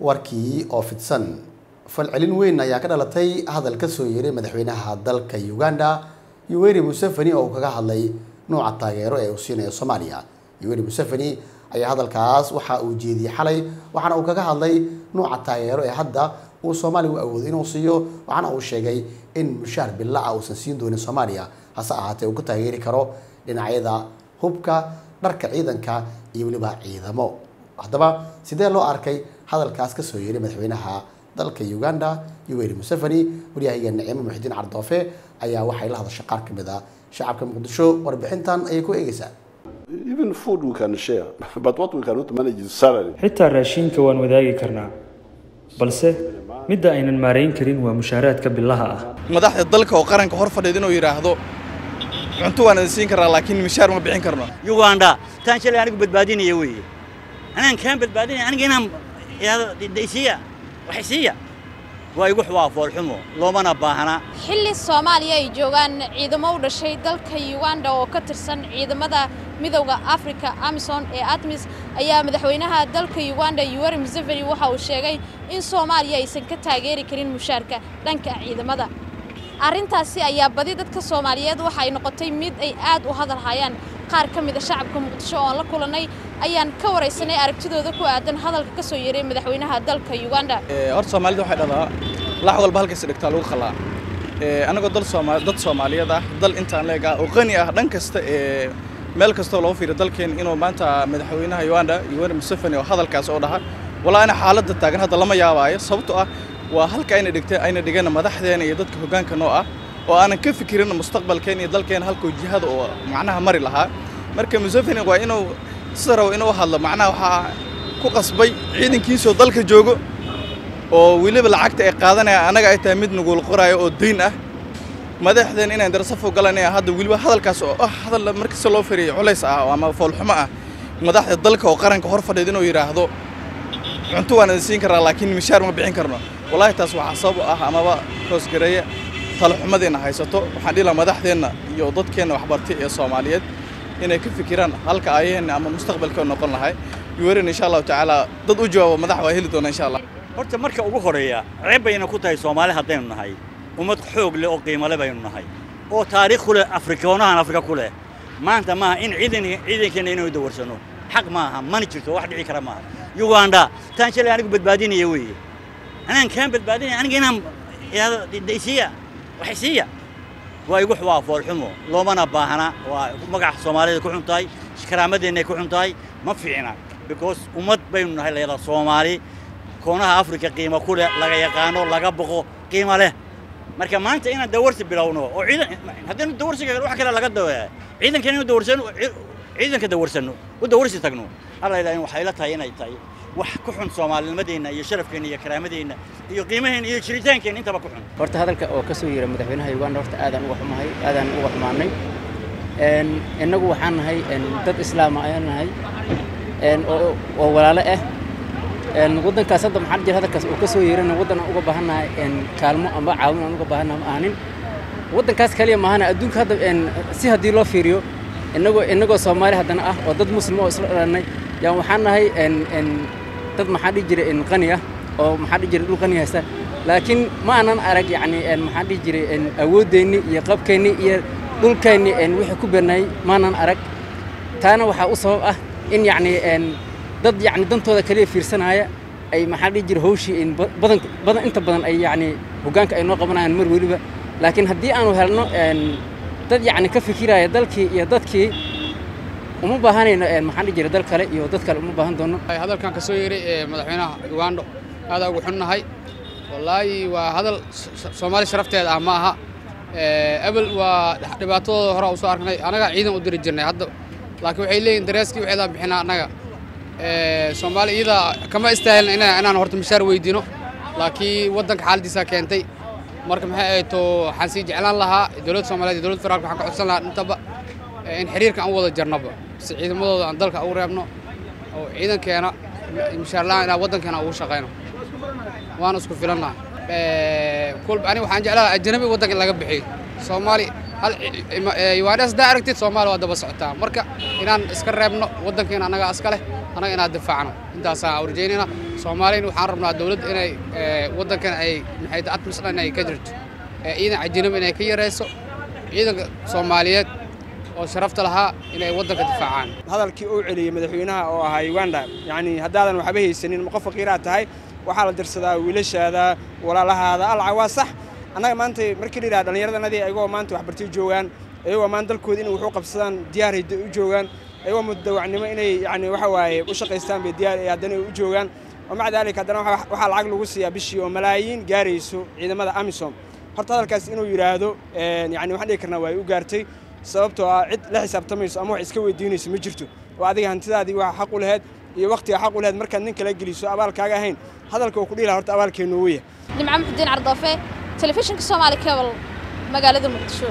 warkii oo fidsan. Falcelin weyn ayaa ka dhalatay hadal ka soo yeeray madaxweynaha dalka uganda yoweri museveni oo uu kaga hadlay nuuca taageero ee uu siinayo soomaaliya. Yoweri museveni ayaa hadalkaas waxa uu jeediyey xalay waxaana uu kaga hadlay nuuca taageero ee hadda uu soomaaliya u awoodo inuu siiyo waxaana uu sheegay in mushaar billa ah uusan siin doonin soomaaliya hase ahaatee uu ku taageeri karo dhinacyada hubka dharka ciidanka iyo weliba ciidamo. Haddaba sidee loo arkay hadalkaas ka soo yeeray madaxweynaha dalka uganda yoweri museveni. Waryahayga nicimo muxidiin cardoofe ayaa waxay la hadashay qaar ka mid a shacabka muqdisho. Warbixintan ayay ku eegeysaa xitaa raashinka waan wadaagi karnaa balse midda aynan maarayn karin waa mushaaraadka bilaha ah. Madaxda dalka oo qaranka hor fadhiid inuu yidhaahdo cunto waan idin siin karaa laakiin mishaar ma bixin karno. Uganda taan shalay anigu badbaadinaya weeye. Anaan kaan badbaadinaya aniga inaan idhaahdo daysiya wax siiya waa igu loomana baahna xilli soomaaliya ay joogaan ciidamo u dhashay dalka uganda oo ka tirsan ciidamada midowda afrika amison ee admis ayaa madaxweynaha dalka uganda yoweri museveni waxa uu sheegay in soomaaliya aysan ka taageeri karin mushaarka dhanka ciidamada arrintaasi ayaa badi dadka soomaaliyeed waxa ay noqotay mid ay aad u hadal hayaan qaar ka mida shacabka muqdisho oon la kulannay ayaan ka waraysanay aragtidooda ku aadan hadalka ka soo yeeray madaxweynaha dalka uganda. Horta soomaalida waxay dhahdaa lax walba halkaas dhigtaa lagu khalaa anagoo dal sooma dad soomaaliyeed ah dal intaan leeg ah oo qani ah dhan kasta ee meel kastoo loo fiiriyo dalkeen inuu maanta madaxweynaha uganda yoweri museveni oo hadalkaas oo dhaha walaa ina xaaladda taagan hadda lama yaabaayo sababtoo ah waa halka ayna dhigtay ayna dhigeen madaxdeena iyo dadka hoggaanka noo ah oo aanan ka fikirin mustaqbalkeen iyo dalkeen halkuu jihada oo macnaha mari lahaa. Marka museveni waa inuu sida rabo inuu hadlo. Macnaha waxaa ku qasbay ciidankiisoo dalka joogo oo weliba lacagta ay qaadanaya annaga ay tahay mid nugul qoraayo oo dayn ah. Madaxdeen inaan darasafo galanaya hadda weliba hadalkaas oo ah hadal markasta loo fariyo culays ah ama foolxumo ah madaxda dalka oo qaranka hor fadhiid inuu yidhaahdo cunto waan siin karaa laakiin mishaar ma bixin karno. Wallaahi taas waxaa sabab ah amaba hoosgareeya talaxumadeenna haysato. Waxaan dhihi lahaa madaxdeenna iyo dadkeenna waxbartay ee soomaaliyeed inay ka fikiraan halka ayaheenna ama mustaqbalka noqon lahay yuwerin insha allahu tacaala dad u jawaabo madax waa heli doona insha allah horta marka ugu horeeya ceeb bayna ku tahay soomaali haddaynu nahay ummad xoog leh oo qiimo leh baynu nahay oo taariikh ku leh afrikoonahan afrika ku leh maanta maaha in ciidan ciidankeenna inaynu dawarsano xaq maaha mana jirto wax dhici kara maaha uganda taan shalay anigu badbaadinaya weeye anaan kaan badbaadinaya aniga inaan idhaahdo daysiya wax siiya ويقول وافور حمو لو مانا باهنا ومقع صومالي كحن تاي شكرا مدينة كحن تاي ما فينا بكوس أمد بيننا هلا يلا صومالي كونا أفريقيا قيمة كل لقى يقانو لقى بقو قيمة له مركب ما أنت هنا دورت بلونه وعيدا هذا الدور شيء روح كلا لقى دوا عيدا كانوا دور سنو عيدا كده دور سنو ودور شيء تجنو الله يلا يوم حيلة هاي نايت هاي wax ku xun soomaalinimadeenna iyo sharafkeenna iyo karaamadeenna iyo qiimaheenna iyo jiritaankeenna intaba ku xun. Horta hadalka oo ka soo yeera madaxweynaha uganda horta aadaan uga xumahay aadaan uga xumaanay innagu waxaan nahay dad islaama ayaan nahay. Oo walaalo ah waddankaas hadda maxaa jira hadalkaas oo ka soo yeerana waddan aan uga baahannahay kaalmo ama caawin aan uga baahannaha ma ahanin waddankaas kaliya maahana adduunka hadda si haddii loo fiiriyo innagoo innagoo soomaali haddana ah oo dad muslima oo isla dhalannay yaan waxaan nahay dad maxaa dhihi jiray qani ah oo maxaa dhihi jiray dhul qani haysta laakiin ma aanan arag yacni maxaa dhihi jiray awooddeenni iyo qabkeenni iyo dhulkeenni wixii ku beernayay maanan arag. Taana waxaa u sabab ah in yacni dad yacni dantooda kaliya fiirsanaya ay maxaa dhihi jiray hawshii badan badan inta badan ay yacni hoggaanka ay noo qabanayaan mar weliba. Laakiin haddii aanu helno dad yacni ka fikiraya dalkii iyo dadkii uma baahanayno maxaan dhihi jiray dal kale iyo dad kale uma baahan doono. Hadalkan ka soo yeeray ee madaxweynaha uganda. Aad ugu xunnahay wallaahi waa hadal soomaali sharafteeda ah ma aha. Ebel waa dhibaatadooda hore u soo arknay. Annaga ciidan u diri jirnay hadda. Laakiin waxay leeyihiin dareeskii waxeedaa bixinaa annaga soomaali iyada kama istaahilna inaan horta mishaar weydiino. Laakiin waddanka xaaladiisaa keentay. Marka maxay ay to waxaan sii jeclaan lahaa dowladda soomaaliyeed iyo dowladda federaalka waxaan ka codsan lahaa intaba in xiriirka aan wada jarnaba si ciidamadooda aan dalka ugu reebno oo ciidankeena mishaar la'aan inaan waddankeena ugu shaqayno waan isku filannaha kulba aniga waxaan jeclaa ajnabi waddanka in laga bixiyo soomaali hal ugandhas haddaa aragtid soomaali waa daba socotaa marka inaan iska reebno waddankeena annagaa iska leh annaga inaan difaacno. Intaasaan rajaynayna soomaaliyana waxaan rabnaa dowladda inay waddankan ay maxay tahay atmis dhan ay ka jirto. Ciidan cajinaba inay ka yarayso ciidanka soomaaliyeed oo sharafta lahaa inay waddanka difaacaan. Hadalkii uu celiyey madaxweynaha oo ahaa uganda yacni haddaadan waxba haysanin ma qof faqiiraad tahay waxaa la dirsadaa wiilashaada walaalahaada alca waa sax annaga maanta markii la yidhaha dhallinyaradanadii ayagoo maanta waxbartay joogaan ayagoo maanta dalkooda inay wax u qabsadaan diyaaray u joogaan ayagoo mudawacnimo inay yacni waxa waaye u shaqaystaan bay diyaar haddana u joogaan. Oo maca daalika haddana waxaa lacag lagu siiyaa bishii oo malaayiin gaarayso ciidamada amisom. Horta hadalkaas inuu yidhaahdo yacni waxaan dhihi karnaa waa u gaartay sababtoo ah cid la xisaabtamayso ama wax iska weydiinayso ma jirto. Oo adiga hantidaadii waa xaq u laheyd iyo wakhtiga xaq u laheyd markaad nin kala geliso abaalkaaga ahayn hadalka uu ku dhihi laha horta abaalkeennu weya nimco muxudiin cardoofe telefishinka soomaali cable magaalada muqdisho